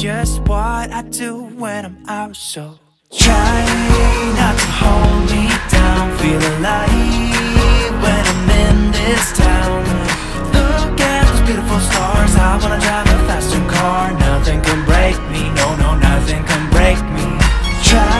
Just what I do when I'm out, so try not to hold me down. Feel alive when I'm in this town. Look at those beautiful stars. I wanna drive a faster car. Nothing can break me. No, no, nothing can break me. Try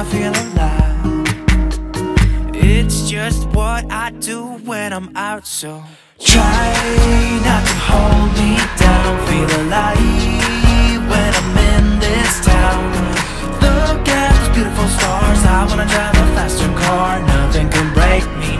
I feel alive. It's just what I do when I'm out, so try not to hold me down. Feel alive when I'm in this town. Look at those beautiful stars. I wanna drive a faster car. Nothing can break me.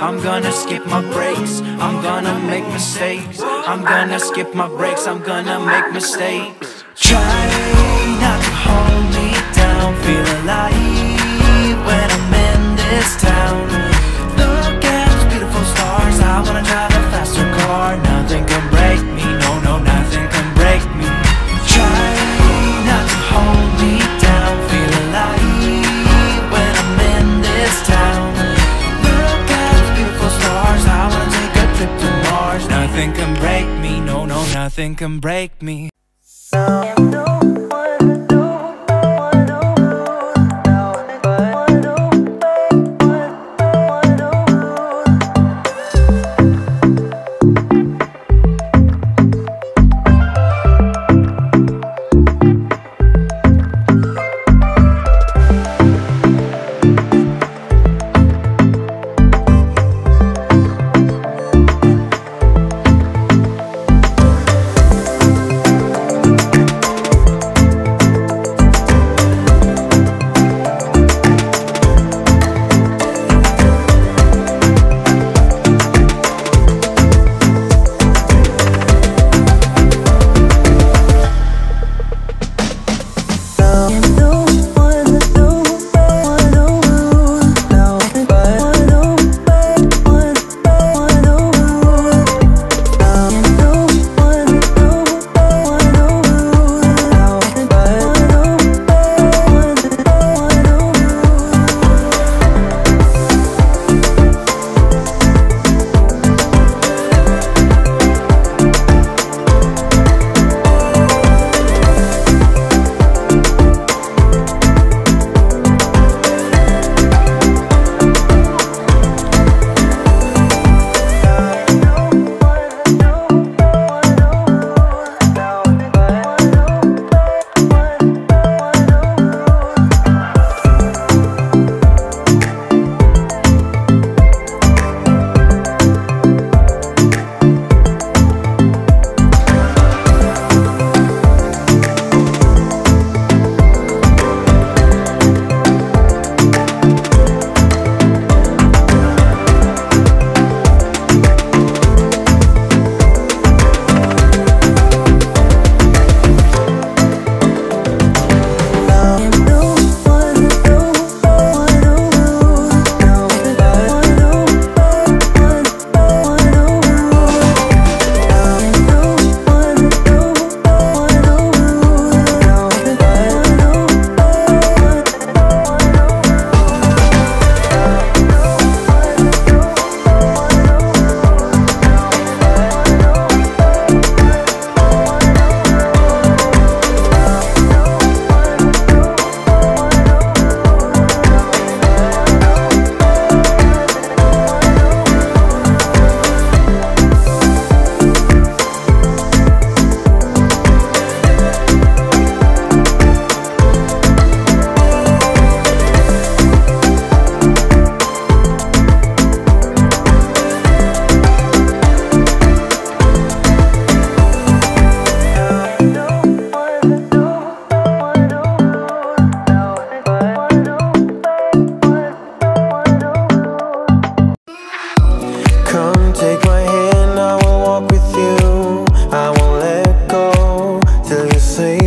I'm gonna skip my breaks. I'm gonna make mistakes. I'm gonna skip my breaks. I'm gonna make mistakes. Try not to hold me down. Feel alive when I'm in this town. Look at those beautiful stars. I wanna drive a faster car. Nothing can break nothing can break me.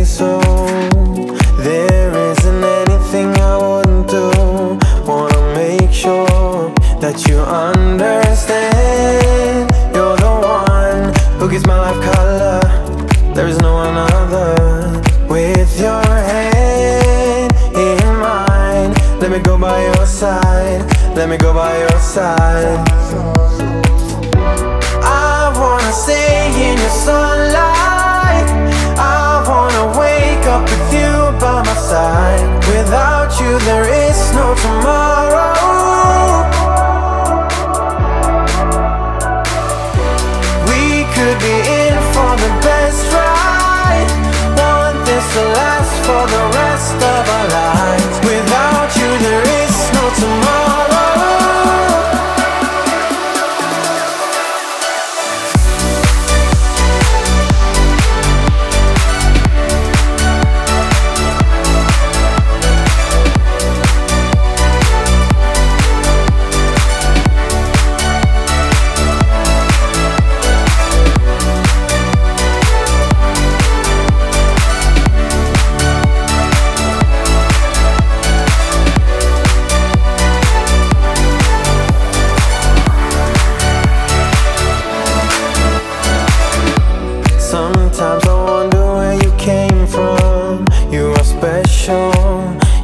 so. There isn't anything I wouldn't do. Wanna make sure that you understand. You're the one who gives my life color. There is no one other With your hand in mine. Let me go by your side. Let me go by your side. I wanna stay in your sunlight up with you by my side. Without you there is no tomorrow.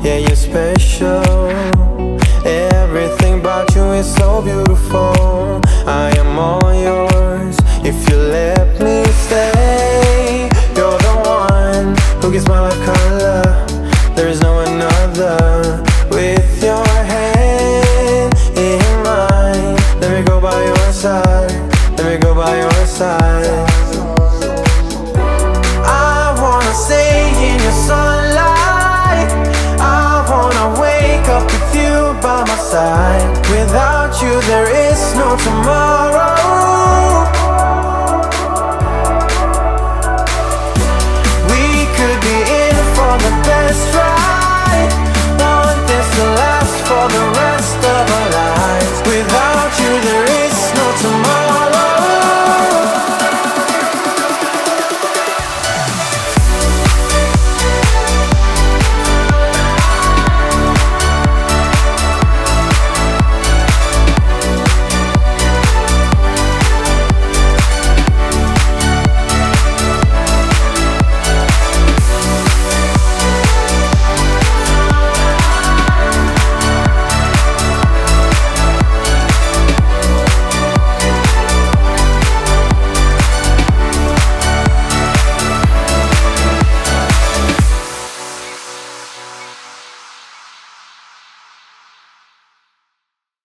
Yeah, you're special. Everything about you is so beautiful. I am all yours